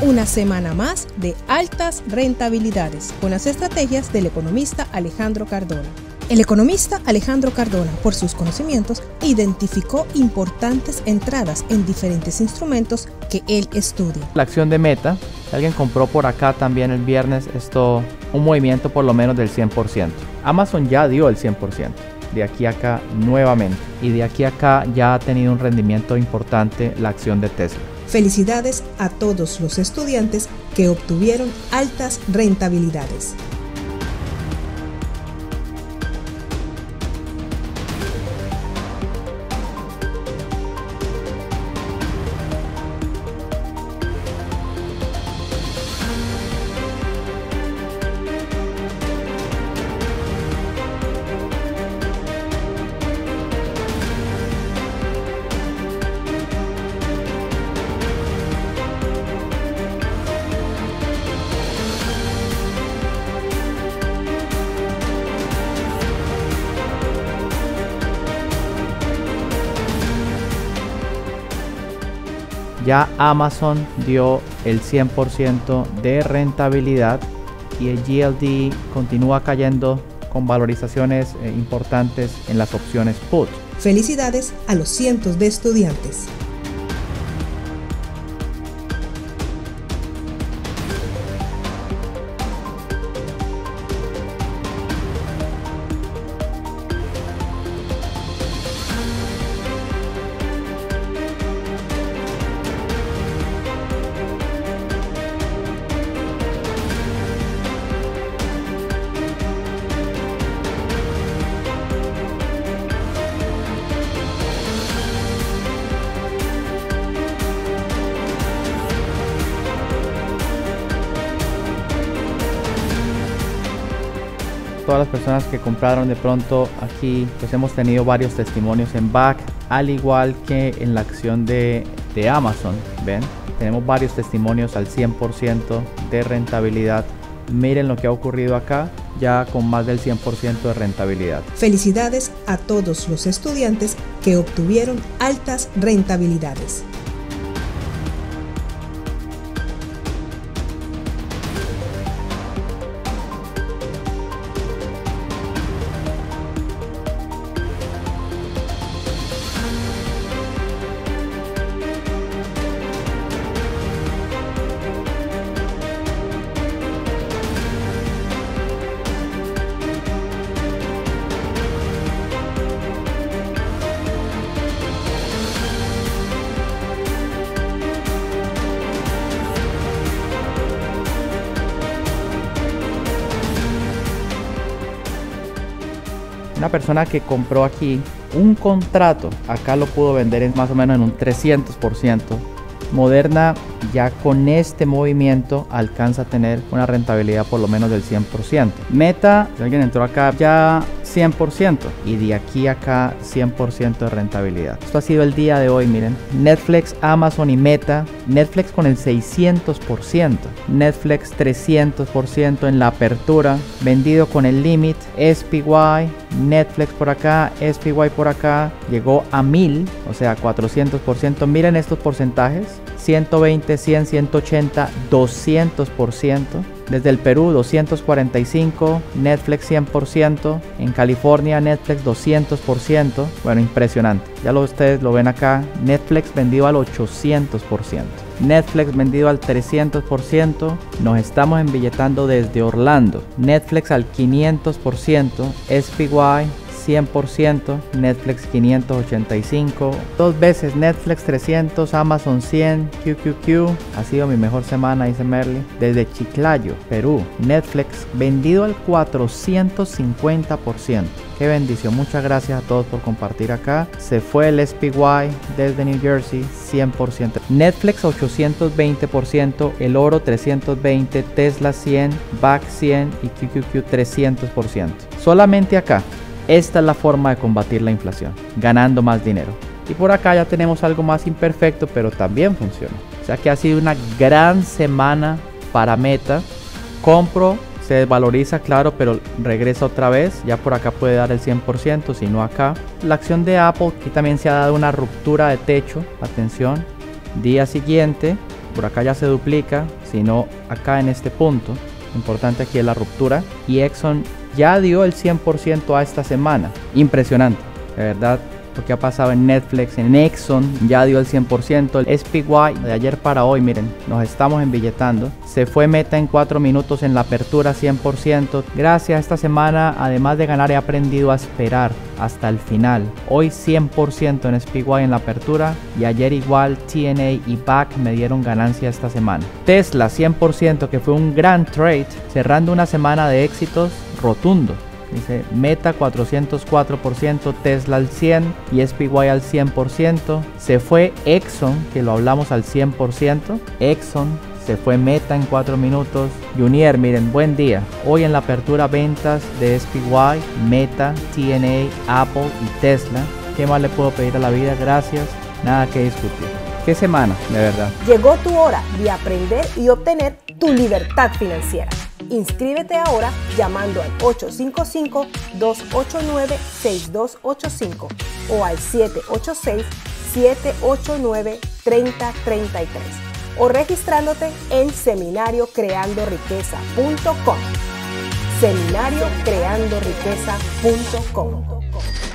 una semana más de altas rentabilidades con las estrategias del economista Alejandro Cardona. El economista Alejandro Cardona, por sus conocimientos, identificó importantes entradas en diferentes instrumentos que él estudia. La acción de Meta, alguien compró por acá también el viernes, esto un movimiento por lo menos del 100%. Amazon ya dio el 100% de aquí a acá nuevamente y de aquí a acá ya ha tenido un rendimiento importante la acción de Tesla. Felicidades a todos los estudiantes que obtuvieron altas rentabilidades. Ya Amazon dio el 100% de rentabilidad y el GLD continúa cayendo con valorizaciones eh, importantes en las opciones put. Felicidades a los cientos de estudiantes. Todas las personas que compraron de pronto aquí, pues hemos tenido varios testimonios en back, al igual que en la acción de, de Amazon, ¿ven? Tenemos varios testimonios al 100% de rentabilidad. Miren lo que ha ocurrido acá, ya con más del 100% de rentabilidad. Felicidades a todos los estudiantes que obtuvieron altas rentabilidades. Una persona que compró aquí un contrato, acá lo pudo vender en más o menos en un 300%. Moderna ya con este movimiento alcanza a tener una rentabilidad por lo menos del 100%. Meta, si alguien entró acá, ya 100% y de aquí a acá 100% de rentabilidad. Esto ha sido el día de hoy, miren. Netflix, Amazon y Meta. Netflix con el 600%. Netflix 300% en la apertura. Vendido con el limit. SPY. Netflix por acá. SPY por acá. Llegó a 1000, o sea 400%. Miren estos porcentajes. 120, 100, 180, 200%. Desde el Perú 245, Netflix 100%, en California Netflix 200%, bueno, impresionante. Ya lo ustedes lo ven acá, Netflix vendido al 800%. Netflix vendido al 300%, nos estamos embilletando desde Orlando. Netflix al 500%, SPY 100%, Netflix 585, dos veces Netflix 300, Amazon 100, QQQ. Ha sido mi mejor semana, dice Merly. Desde Chiclayo, Perú, Netflix vendido al 450%. Qué bendición, muchas gracias a todos por compartir acá. Se fue el SPY desde New Jersey 100%. Netflix 820%, el oro 320, Tesla 100, BAC 100 y QQQ 300%. Solamente acá esta es la forma de combatir la inflación, ganando más dinero. Y por acá ya tenemos algo más imperfecto, pero también funciona. O sea que ha sido una gran semana para Meta. Compro, se desvaloriza, claro, pero regresa otra vez. Ya por acá puede dar el 100%, si no acá. La acción de Apple, aquí también se ha dado una ruptura de techo. Atención. Día siguiente, por acá ya se duplica, sino acá en este punto. Importante aquí es la ruptura. Y Exxon ya dio el 100% a esta semana. Impresionante, de verdad que ha pasado en Netflix, en Exxon, ya dio el 100%. El SPY de ayer para hoy, miren, nos estamos embilletando. Se fue meta en 4 minutos en la apertura 100%. Gracias a esta semana, además de ganar, he aprendido a esperar hasta el final. Hoy 100% en SPY en la apertura y ayer igual TNA y BAC me dieron ganancia esta semana. Tesla 100% que fue un gran trade, cerrando una semana de éxitos rotundo. Dice Meta 404%, Tesla al 100% y SPY al 100%. Se fue Exxon, que lo hablamos al 100%. Exxon se fue Meta en 4 minutos. Junior, miren, buen día. Hoy en la apertura ventas de SPY, Meta, TNA, Apple y Tesla. ¿Qué más le puedo pedir a la vida? Gracias. Nada que discutir. ¿Qué semana, de verdad? Llegó tu hora de aprender y obtener tu libertad financiera. Inscríbete ahora llamando al 855-289-6285 o al 786-789-3033 o registrándote en seminariocreandoriqueza.com. Seminariocreandoriqueza.com.